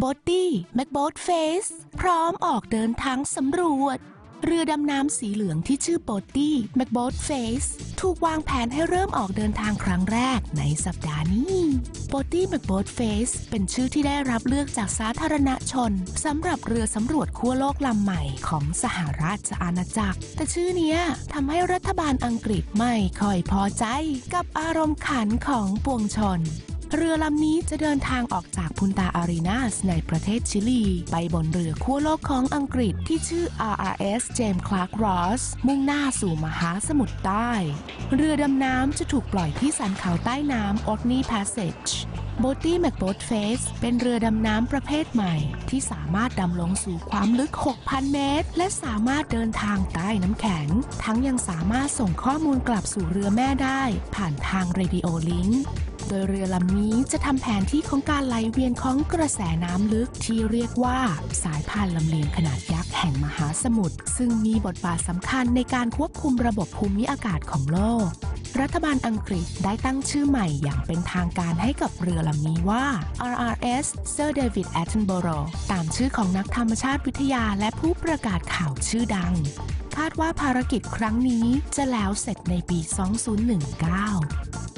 b o t ตี้แม b โบ t เฟสพร้อมออกเดินทางสำรวจ เรือดำน้ำสีเหลืองที่ชื่อ b o t ตี้แม b โบ t เฟสถูกวางแผนให้เริ่มออกเดินทางครั้งแรกในสัปดาห์นี้ b o t ตี้แม b โบ t เฟสเป็นชื่อที่ได้รับเลือกจากสาธารณชนสำหรับเรือสำรวจขั้วโลกลำใหม่ของสหราชอาณาจักร แต่ชื่อนี้ทำให้รัฐบาลอังกฤษไม่ค่อยพอใจกับอารมณ์ขันของปวงชน เรือลำนี้จะเดินทางออกจากพุนตาอารีนาสในประเทศชิลี ไปบนเรือขั้วโลกของอังกฤษที่ชื่อ RRS James Clark Ross มุ่งหน้าสู่มหาสมุทรใต้ เรือดำน้ำจะถูกปล่อยที่สันเขาใต้น้ำ o t n e y Passage โบตี้แม b โบ t เฟสเป็นเรือดำน้ำประเภทใหม่ ที่สามารถดำลงสู่ความลึก 6,000 เมตร และสามารถเดินทางใต้น้ำแข็ง ทั้งยังสามารถส่งข้อมูลกลับสู่เรือแม่ได้ ผ่านทางเรดิโอลิงก์โดยเรือลำนี้จะทำแผนที่ของการไหลเวียนของกระแสน้ำลึกที่เรียกว่าสายพานลำเลียงขนาดยักษ์แห่งมหาสมุทรซึ่งมีบทบาทสำคัญในการควบคุมระบบภูมิอากาศของโลก รัฐบาลอังกฤษได้ตั้งชื่อใหม่อย่างเป็นทางการให้กับเรือลำนี้ว่า RRS Sir David Attenborough ตามชื่อของนักธรรมชาติวิทยาและผู้ประกาศข่าวชื่อดัง คาดว่าภารกิจครั้งนี้จะแล้วเสร็จในปี 2019